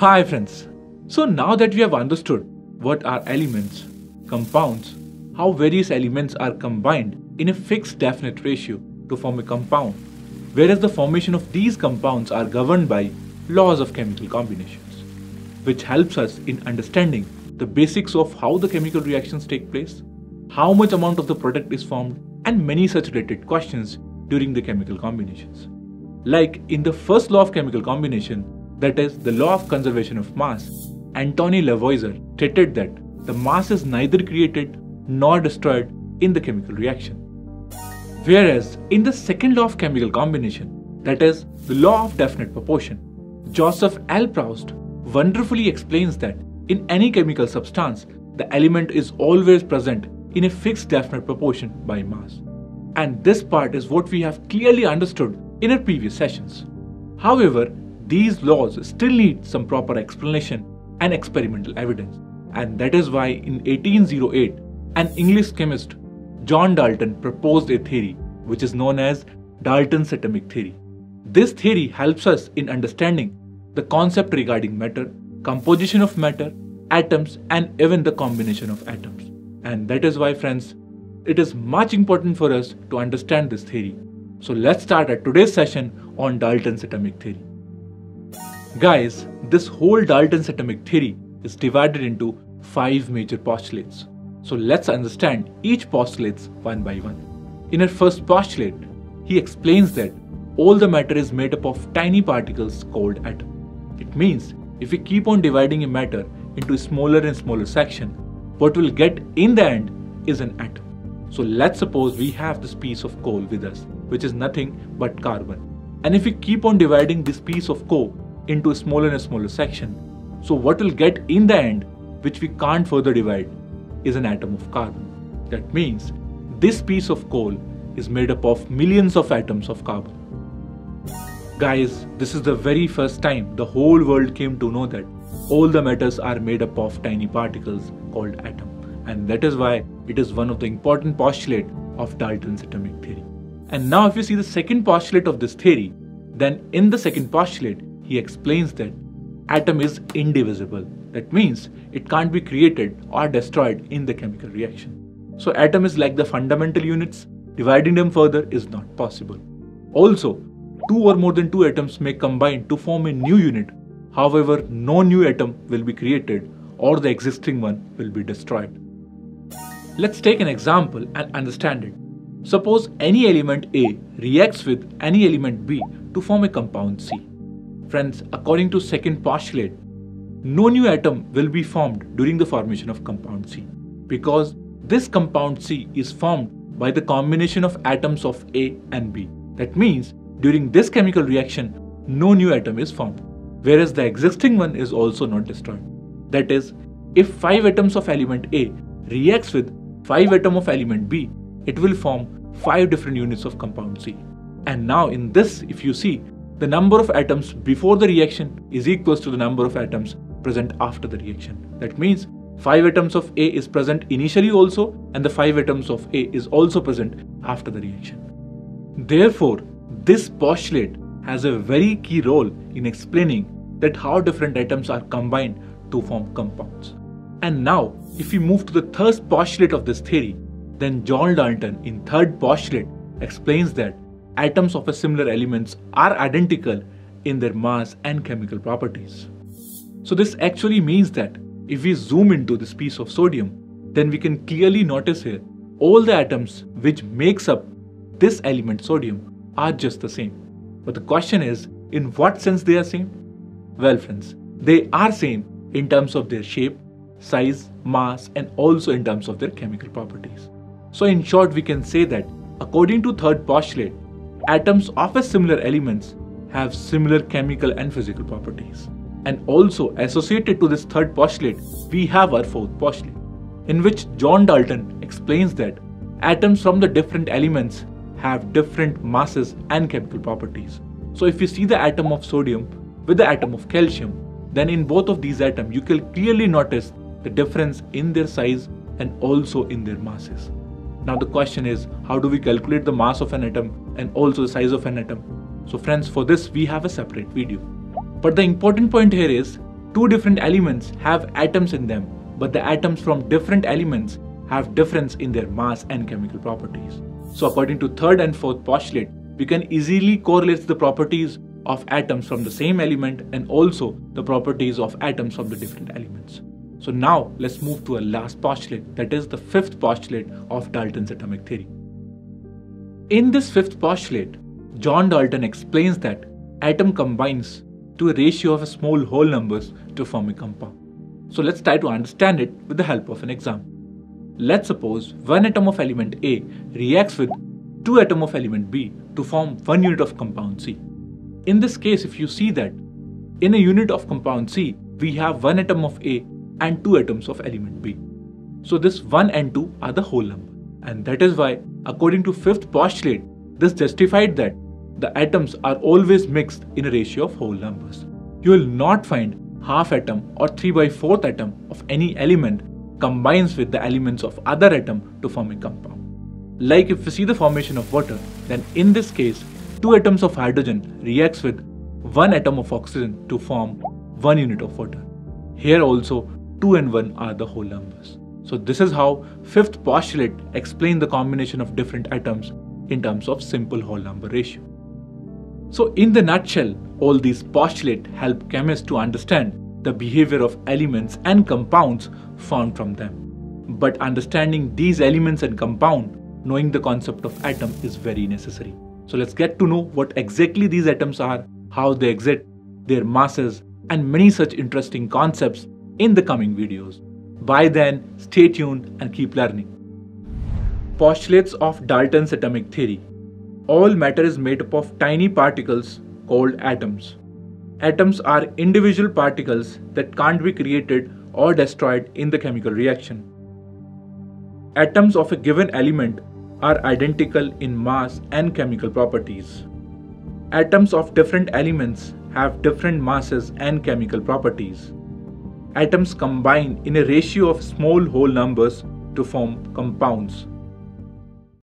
Hi friends. So now that we have understood what are elements, compounds, how various elements are combined in a fixed definite ratio to form a compound, whereas the formation of these compounds are governed by laws of chemical combinations, which helps us in understanding the basics of how the chemical reactions take place, how much amount of the product is formed, and many such related questions during the chemical combinations. Like in the first law of chemical combination, that is, the law of conservation of mass, Antony Lavoisier stated that the mass is neither created nor destroyed in the chemical reaction. Whereas in the second law of chemical combination, that is, the law of definite proportion, Joseph L. Proust wonderfully explains that in any chemical substance, the element is always present in a fixed definite proportion by mass. And this part is what we have clearly understood in our previous sessions. However, these laws still need some proper explanation and experimental evidence. And that is why in 1808, an English chemist, John Dalton, proposed a theory which is known as Dalton's atomic theory. This theory helps us in understanding the concept regarding matter, composition of matter, atoms, and even the combination of atoms. And that is why, friends, it is much important for us to understand this theory. So let's start at today's session on Dalton's atomic theory. Guys, this whole Dalton's atomic theory is divided into five major postulates. So let's understand each postulates one by one. In her first postulate, he explains that all the matter is made up of tiny particles called atom. It means if we keep on dividing a matter into smaller and smaller section, what we'll get in the end is an atom. So let's suppose we have this piece of coal with us, which is nothing but carbon. And if we keep on dividing this piece of coal into a smaller and smaller section. So what we'll get in the end, which we can't further divide, is an atom of carbon. That means this piece of coal is made up of millions of atoms of carbon. Guys, this is the very first time the whole world came to know that all the matters are made up of tiny particles called atom. And that is why it is one of the important postulate of Dalton's atomic theory. And now if you see the second postulate of this theory, then in the second postulate, he explains that atom is indivisible. That means it can't be created or destroyed in the chemical reaction. So atom is like the fundamental units, dividing them further is not possible. Also, two or more than two atoms may combine to form a new unit. However, no new atom will be created or the existing one will be destroyed. Let's take an example and understand it. Suppose any element A reacts with any element B to form a compound C. Friends, according to second postulate, no new atom will be formed during the formation of compound C because this compound C is formed by the combination of atoms of A and B. That means during this chemical reaction, no new atom is formed, whereas the existing one is also not destroyed. That is, if 5 atoms of element A reacts with 5 atom of element B, it will form 5 different units of compound C. And now in this, if you see, the number of atoms before the reaction is equals to the number of atoms present after the reaction. That means 5 atoms of A is present initially also and the 5 atoms of A is also present after the reaction. Therefore, this postulate has a very key role in explaining that how different atoms are combined to form compounds. And now, if we move to the third postulate of this theory, then John Dalton in third postulate explains that atoms of a similar elements are identical in their mass and chemical properties. So this actually means that if we zoom into this piece of sodium, then we can clearly notice here all the atoms which makes up this element sodium are just the same. But the question is, in what sense they are same? Well friends, they are same in terms of their shape, size, mass and also in terms of their chemical properties. So in short we can say that according to third postulate, atoms of a similar elements have similar chemical and physical properties. And also associated to this third postulate, we have our fourth postulate, in which John Dalton explains that atoms from the different elements have different masses and chemical properties. So if you see the atom of sodium with the atom of calcium, then in both of these atoms you can clearly notice the difference in their size and also in their masses. Now the question is, how do we calculate the mass of an atom and also the size of an atom? So friends, for this we have a separate video. But the important point here is, two different elements have atoms in them, but the atoms from different elements have difference in their mass and chemical properties. So according to third and fourth postulate, we can easily correlate the properties of atoms from the same element and also the properties of atoms from the different elements. So now let's move to a last postulate that is the fifth postulate of Dalton's atomic theory. In this fifth postulate, John Dalton explains that atom combines to a ratio of small whole numbers to form a compound. So let's try to understand it with the help of an example. Let's suppose one atom of element A reacts with two atom of element B to form one unit of compound C. In this case, if you see that in a unit of compound C, we have one atom of A and two atoms of element B. So this 1 and 2 are the whole number. And that is why, according to fifth postulate, this justified that the atoms are always mixed in a ratio of whole numbers. You will not find half atom or 3 by 4th atom of any element combines with the elements of other atom to form a compound. Like if we see the formation of water, then in this case, two atoms of hydrogen reacts with one atom of oxygen to form one unit of water. Here also, 2 and 1 are the whole numbers. So this is how fifth postulate explains the combination of different atoms in terms of simple whole number ratio. So in the nutshell, all these postulates help chemists to understand the behavior of elements and compounds found from them. But understanding these elements and compound, knowing the concept of atom is very necessary. So let's get to know what exactly these atoms are, how they exist, their masses, and many such interesting concepts in the coming videos. By then, stay tuned and keep learning. Postulates of Dalton's atomic theory. All matter is made up of tiny particles called atoms. Atoms are individual particles that can't be created or destroyed in the chemical reaction. Atoms of a given element are identical in mass and chemical properties. Atoms of different elements have different masses and chemical properties. Atoms combine in a ratio of small whole numbers to form compounds.